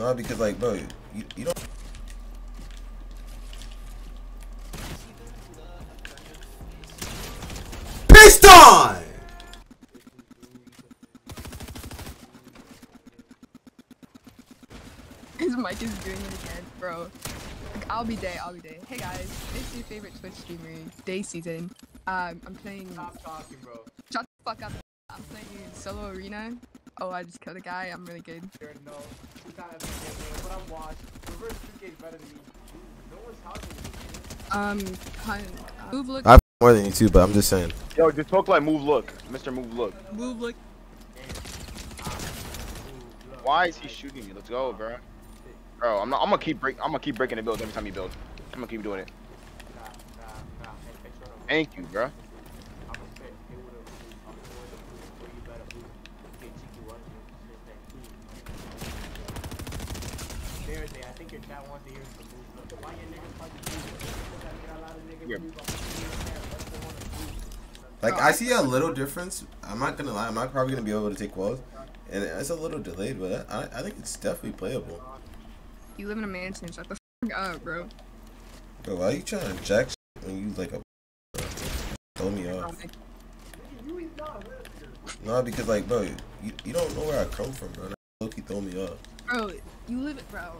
No, because like, bro, you, you don't. Piston! His mic is doing it again, bro. Like, I'll be Deyy, I'll be Deyy. Hey guys, it's your favorite Twitch streamer, Day Season. Um, I'm playing. Stop talking, bro. Shut the fuck up. I'm playing solo arena. Oh, I just killed a guy. I'm really good. Um, hun, move look, I more than you too, but I'm just saying. Yo, just talk like move look. Mr. Move look. move look. Why is he shooting me? Let's go, bro. Bro, I'm not I'm gonna keep break I'm gonna keep breaking the build every time you build. I'm gonna keep doing it. Thank you, bro. I'm gonna say, it would've moved. I'm going to move. So you better move. Get cheeky one. Seriously, I think your chat wants to hear some move. Look, why your niggas fucking move? Because I got a lot of niggas Yeah. move. I'm Let's go on and move. Like, I see a little difference. I'm not gonna lie. I'm not probably gonna be able to take quals, and it's a little delayed, but I, I think it's definitely playable. You live in a mansion. Shut the fuck up, bro. Bro, why are you trying to jack shit when you like a throw me off? No, because like, bro, you, you don't know where I come from, bro. Loki throw me off. Bro, you live it, bro.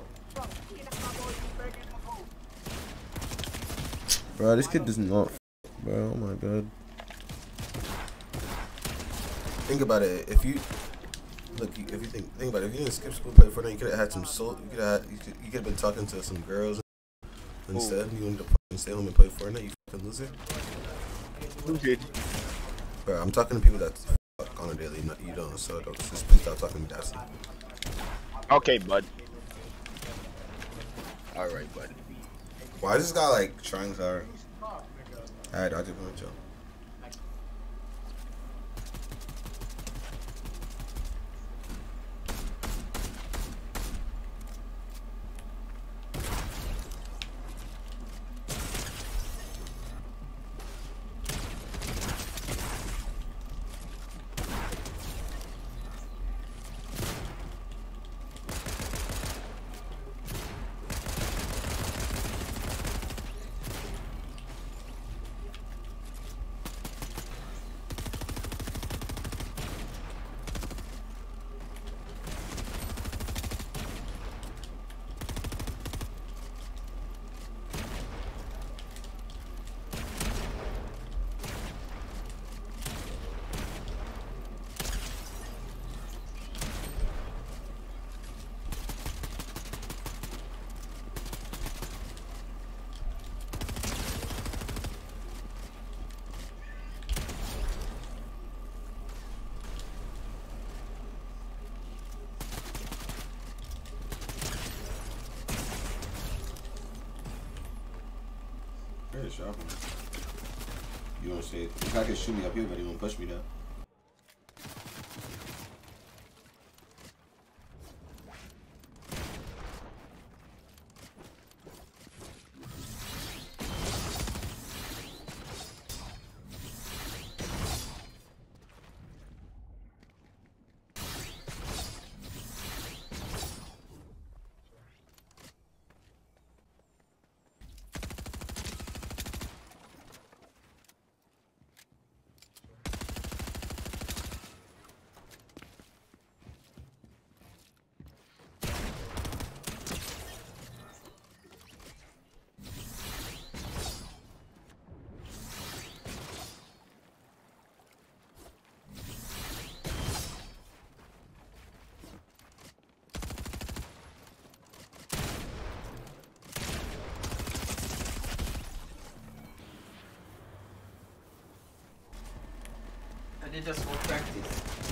Bro, this kid does not. f- Bro, oh my god. Think about it. If you look, you- if you think think about it, if you didn't skip school, play Fortnite, you could have had some soul. You could have you could you could have been talking to some girls instead. You wanted to fucking stay home and play Fortnite. You fucking loser. Who did? Bro, I'm talking to people that fuck on a daily. Not, you don't. So don't just please stop talking to me. That's Okay, bud. Alright, bud. Why is this guy like trying so hard? Alright, I'll do Dr. Poncho. Very sharp. You want to say this guy can shoot me up here, but he won't push me down. I just for practice.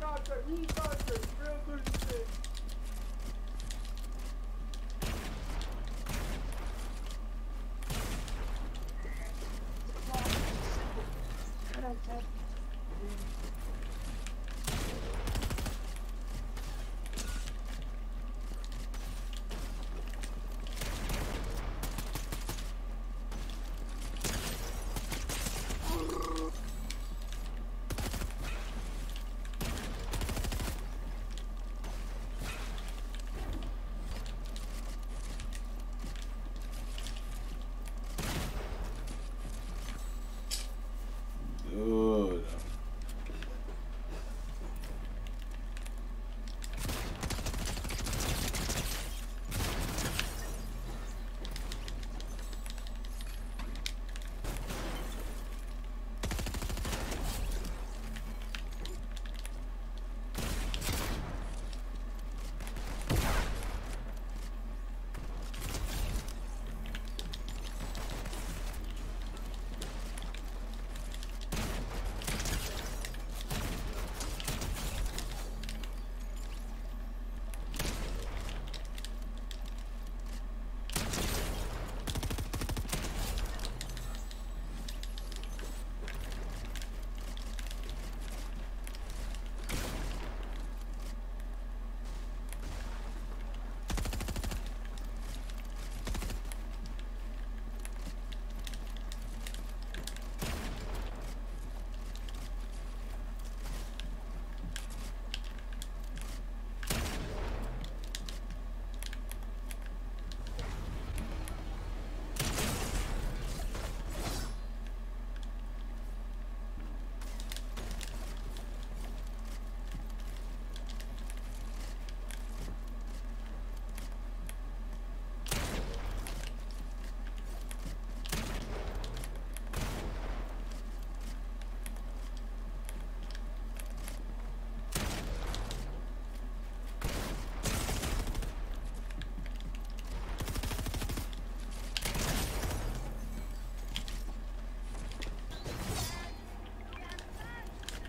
Contract, we contract, real 36.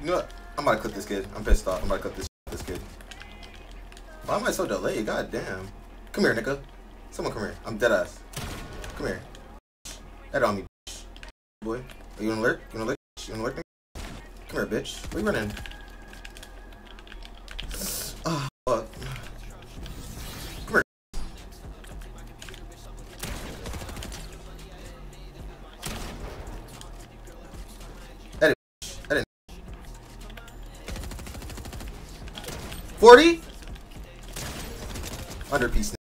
You know what? I'm about to clip this kid. I'm pissed off. I'm about to clip this this kid. Why am I so delayed? God damn. Come here, nigga. Someone come here. I'm dead ass. Come here. Head on me, bitch. boy. Are you gonna lurk? You gonna lurk? You gonna lurk? Come here, bitch. Where you running? Oh, fuck. 40? Under piece.